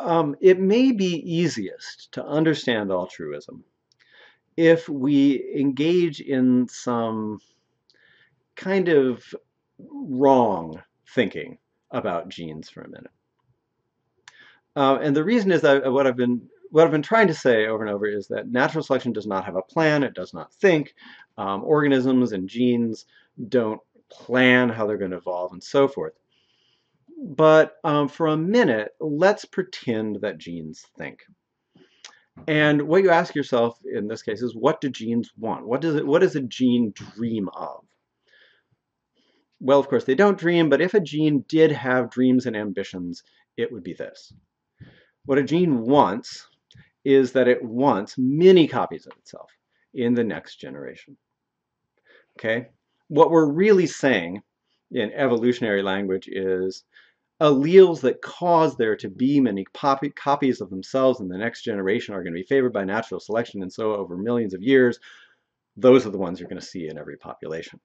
Um, it may be easiest to understand altruism if we engage in some kind of wrong thinking about genes for a minute. Uh, and the reason is that what I've been what I've been trying to say over and over is that natural selection does not have a plan, it does not think. Um, organisms and genes don't plan how they're going to evolve and so forth. But um, for a minute, let's pretend that genes think. And what you ask yourself in this case is, what do genes want? What does it? What does a gene dream of? Well, of course, they don't dream, but if a gene did have dreams and ambitions, it would be this. What a gene wants is that it wants many copies of itself in the next generation. Okay? What we're really saying in evolutionary language is alleles that cause there to be many copies of themselves in the next generation are going to be favored by natural selection, and so over millions of years, those are the ones you're going to see in every population.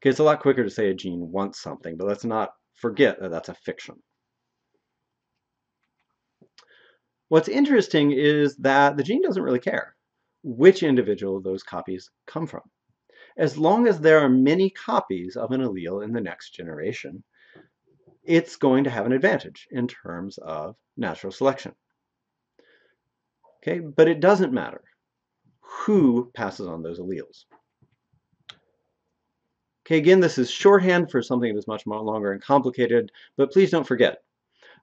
Okay, it's a lot quicker to say a gene wants something, but let's not forget that that's a fiction. What's interesting is that the gene doesn't really care which individual those copies come from. As long as there are many copies of an allele in the next generation, it's going to have an advantage in terms of natural selection. Okay, but it doesn't matter who passes on those alleles. Okay, again, this is shorthand for something that is much more longer and complicated, but please don't forget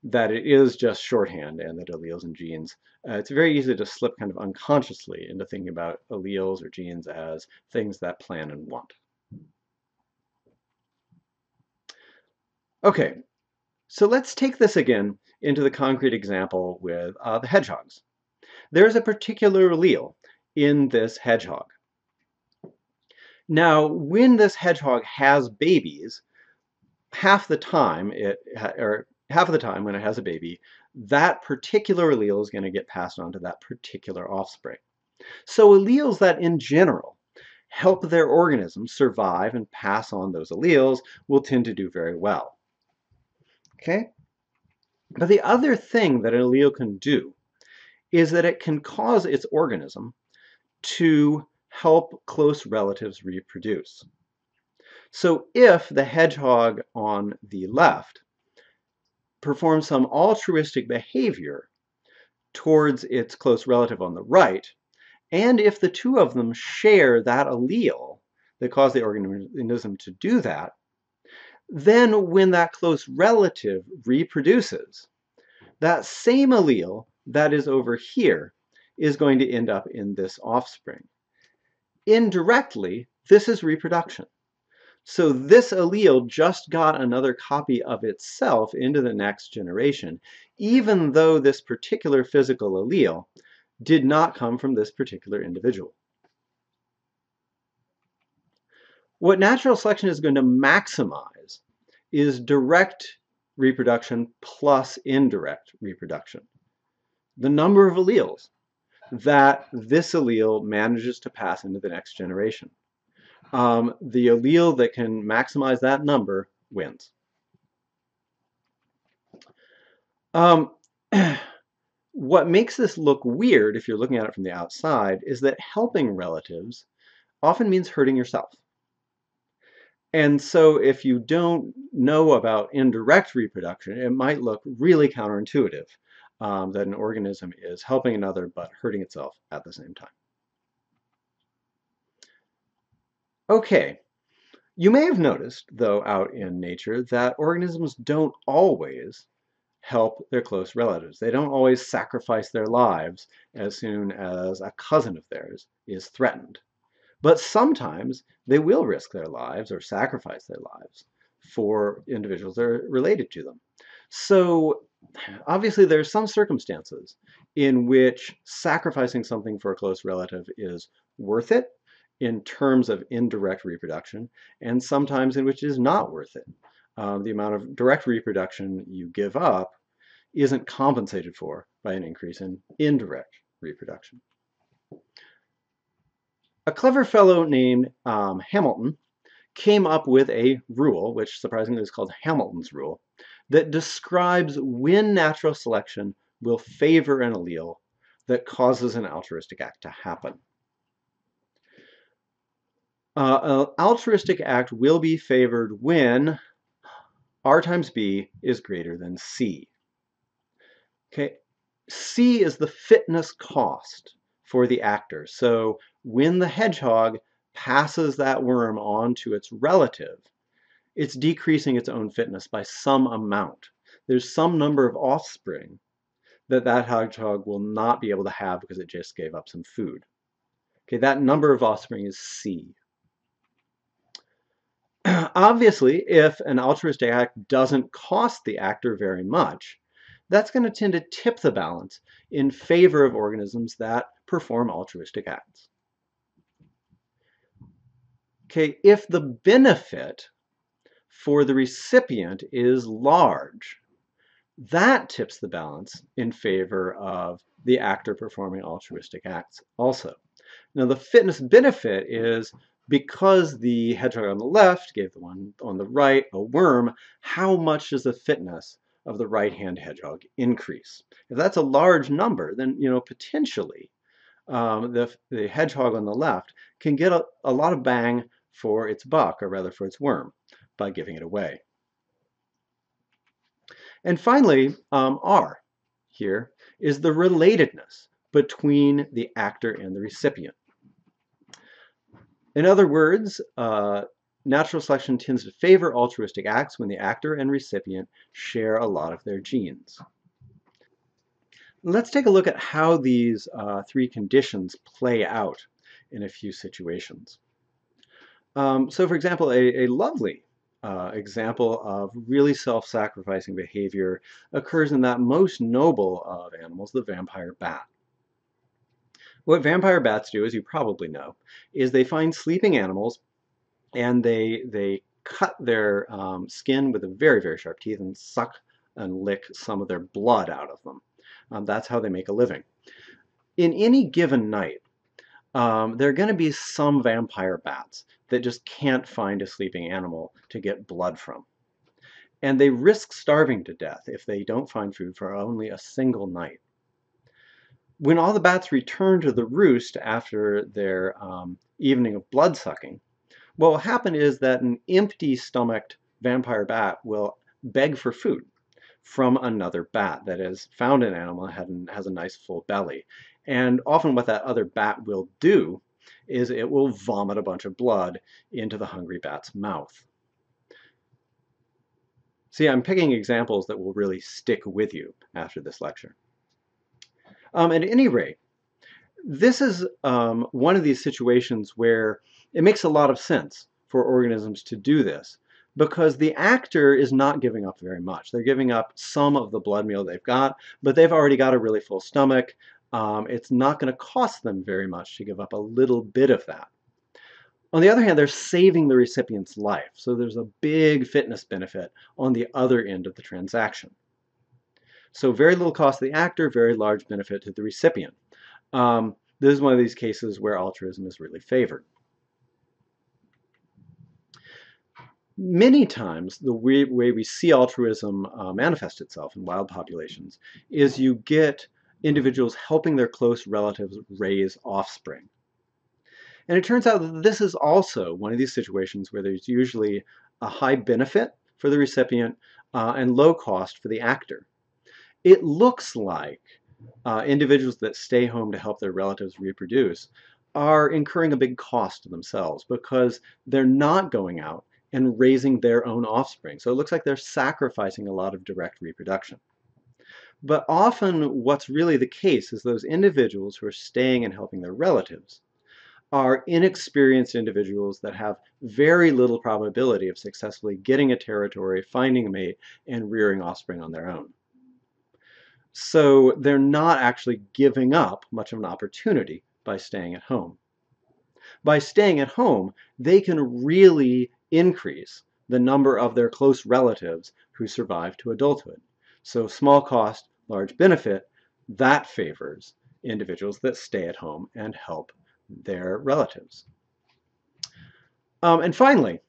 that it is just shorthand and that alleles and genes, uh, it's very easy to slip kind of unconsciously into thinking about alleles or genes as things that plan and want. Okay, so let's take this again into the concrete example with uh, the hedgehogs. There's a particular allele in this hedgehog. Now, when this hedgehog has babies, half the time, it or half of the time when it has a baby, that particular allele is going to get passed on to that particular offspring. So alleles that in general help their organism survive and pass on those alleles will tend to do very well. Okay? But the other thing that an allele can do is that it can cause its organism to help close relatives reproduce. So if the hedgehog on the left performs some altruistic behavior towards its close relative on the right, and if the two of them share that allele that caused the organism to do that, then when that close relative reproduces, that same allele that is over here is going to end up in this offspring. Indirectly, this is reproduction. So this allele just got another copy of itself into the next generation, even though this particular physical allele did not come from this particular individual. What natural selection is going to maximize is direct reproduction plus indirect reproduction. The number of alleles that this allele manages to pass into the next generation. Um, the allele that can maximize that number wins. Um, what makes this look weird if you're looking at it from the outside is that helping relatives often means hurting yourself. And so if you don't know about indirect reproduction, it might look really counterintuitive um, that an organism is helping another but hurting itself at the same time. Okay, you may have noticed, though, out in nature, that organisms don't always help their close relatives. They don't always sacrifice their lives as soon as a cousin of theirs is threatened. But sometimes they will risk their lives or sacrifice their lives for individuals that are related to them. So obviously there are some circumstances in which sacrificing something for a close relative is worth it in terms of indirect reproduction, and sometimes in which it is not worth it. Um, the amount of direct reproduction you give up isn't compensated for by an increase in indirect reproduction. A clever fellow named um, Hamilton came up with a rule, which surprisingly is called Hamilton's rule, that describes when natural selection will favor an allele that causes an altruistic act to happen. Uh, an altruistic act will be favored when R times B is greater than C. Okay, C is the fitness cost for the actor. So when the hedgehog passes that worm on to its relative, it's decreasing its own fitness by some amount. There's some number of offspring that that hedgehog will not be able to have because it just gave up some food. Okay, that number of offspring is C. Obviously, if an altruistic act doesn't cost the actor very much, that's going to tend to tip the balance in favor of organisms that perform altruistic acts. Okay, if the benefit for the recipient is large, that tips the balance in favor of the actor performing altruistic acts also. Now the fitness benefit is because the hedgehog on the left gave the one on the right a worm, how much does the fitness of the right-hand hedgehog increase? If that's a large number, then you know potentially um, the, the hedgehog on the left can get a, a lot of bang for its buck, or rather for its worm, by giving it away. And finally, um, R here is the relatedness between the actor and the recipient. In other words, uh, natural selection tends to favor altruistic acts when the actor and recipient share a lot of their genes. Let's take a look at how these uh, three conditions play out in a few situations. Um, so for example, a, a lovely uh, example of really self-sacrificing behavior occurs in that most noble of animals, the vampire bat. What vampire bats do, as you probably know, is they find sleeping animals and they, they cut their um, skin with a very, very sharp teeth and suck and lick some of their blood out of them. Um, that's how they make a living. In any given night, um, there are going to be some vampire bats that just can't find a sleeping animal to get blood from. And they risk starving to death if they don't find food for only a single night. When all the bats return to the roost after their um, evening of blood sucking, what will happen is that an empty stomached vampire bat will beg for food from another bat that has found an animal and has a nice full belly. And often what that other bat will do is it will vomit a bunch of blood into the hungry bat's mouth. See, I'm picking examples that will really stick with you after this lecture. Um, at any rate, this is um, one of these situations where it makes a lot of sense for organisms to do this because the actor is not giving up very much. They're giving up some of the blood meal they've got, but they've already got a really full stomach um, it's not going to cost them very much to give up a little bit of that. On the other hand, they're saving the recipient's life, so there's a big fitness benefit on the other end of the transaction. So very little cost to the actor, very large benefit to the recipient. Um, this is one of these cases where altruism is really favored. Many times, the way, we see altruism uh, manifest itself in wild populations is you get individuals helping their close relatives raise offspring. And it turns out that this is also one of these situations where there's usually a high benefit for the recipient uh, and low cost for the actor. It looks like uh, individuals that stay home to help their relatives reproduce are incurring a big cost to themselves because they're not going out and raising their own offspring. So it looks like they're sacrificing a lot of direct reproduction. But often what's really the case is those individuals who are staying and helping their relatives are inexperienced individuals that have very little probability of successfully getting a territory, finding a mate, and rearing offspring on their own. So they're not actually giving up much of an opportunity by staying at home. By staying at home, they can really increase the number of their close relatives who survive to adulthood. So small cost, large benefit, that favors individuals that stay at home and help their relatives. Um, and finally,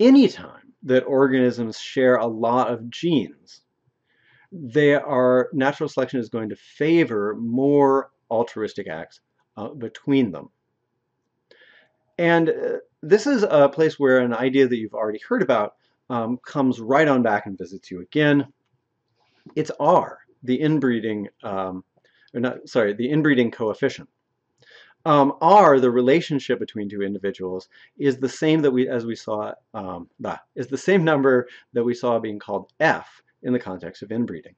anytime that organisms share a lot of genes, they are natural selection is going to favor more altruistic acts uh, between them. And uh, this is a place where an idea that you've already heard about um, comes right on back and visits you again. It's R, the inbreeding, um, or not, sorry, the inbreeding coefficient. Um, R, the relationship between two individuals, is the same that we, as we saw, um, bah, is the same number that we saw being called F in the context of inbreeding.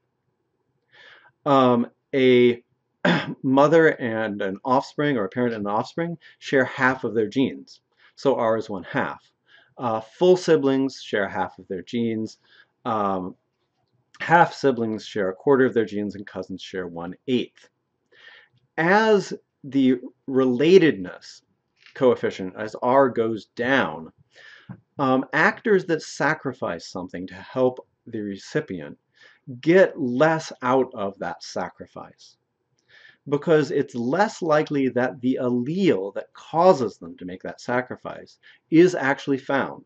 Um, a mother and an offspring, or a parent and an offspring, share half of their genes. So R is one half. Uh, full siblings share half of their genes. Um, half siblings share a quarter of their genes, and cousins share one eighth. As the relatedness coefficient, as R goes down, um, actors that sacrifice something to help the recipient get less out of that sacrifice because it's less likely that the allele that causes them to make that sacrifice is actually found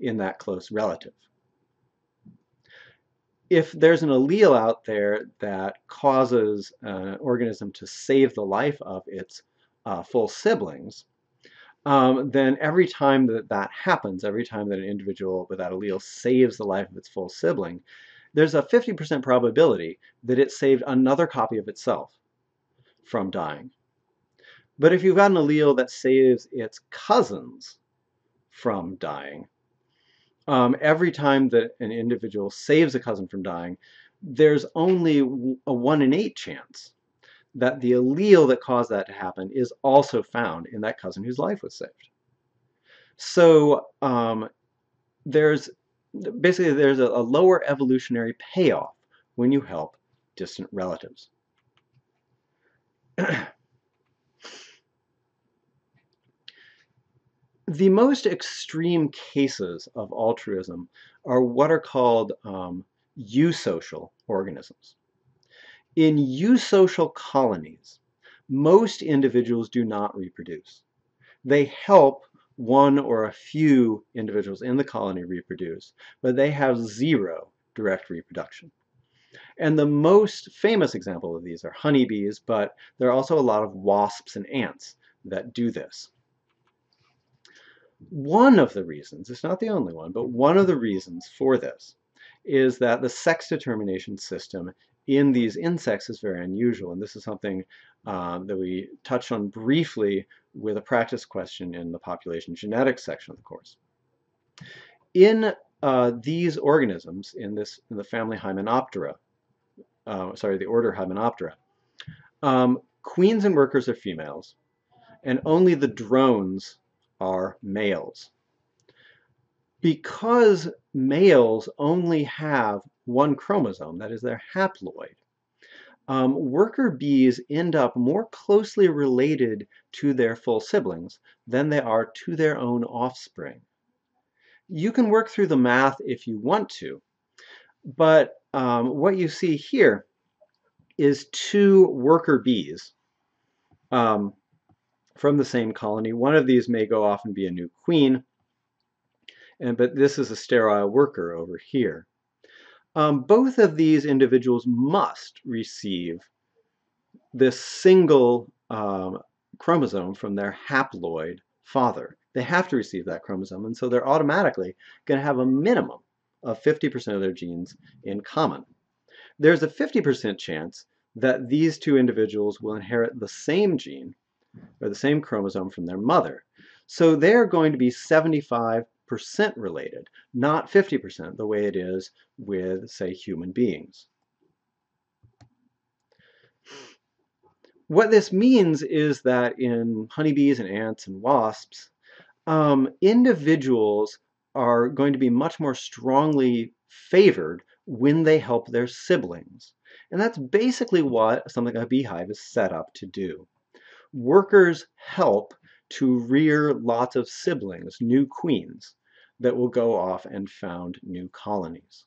in that close relative. If there's an allele out there that causes an organism to save the life of its uh, full siblings, um, then every time that that happens, every time that an individual with that allele saves the life of its full sibling, there's a 50% probability that it saved another copy of itself from dying. But if you've got an allele that saves its cousins from dying, um, every time that an individual saves a cousin from dying, there's only a 1 in 8 chance that the allele that caused that to happen is also found in that cousin whose life was saved. So um, there's basically there's a, a lower evolutionary payoff when you help distant relatives. The most extreme cases of altruism are what are called um, eusocial organisms. In eusocial colonies, most individuals do not reproduce. They help one or a few individuals in the colony reproduce, but they have zero direct reproduction. And the most famous example of these are honeybees, but there are also a lot of wasps and ants that do this. One of the reasons, it's not the only one, but one of the reasons for this is that the sex determination system in these insects is very unusual. And this is something uh, that we touched on briefly with a practice question in the population genetics section of the course. In uh, these organisms, in this in the family Hymenoptera, uh, sorry, the order Hymenoptera, um, queens and workers are females, and only the drones are males. Because males only have one chromosome, that is their haploid, um, worker bees end up more closely related to their full siblings than they are to their own offspring. You can work through the math if you want to, but um, what you see here is two worker bees. Um, from the same colony. One of these may go off and be a new queen, and but this is a sterile worker over here. Um, both of these individuals must receive this single um, chromosome from their haploid father. They have to receive that chromosome, and so they're automatically going to have a minimum of 50% of their genes in common. There's a 50% chance that these two individuals will inherit the same gene or the same chromosome from their mother. So they're going to be 75% related, not 50% the way it is with, say, human beings. What this means is that in honeybees and ants and wasps, um, individuals are going to be much more strongly favored when they help their siblings. And that's basically what something like a beehive is set up to do workers help to rear lots of siblings, new queens, that will go off and found new colonies.